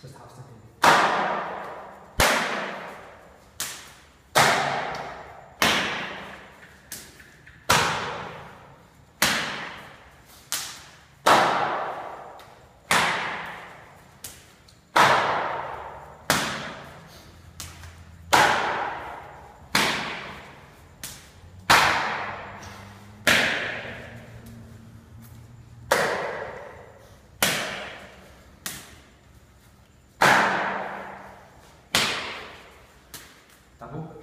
just house ¿Estamos?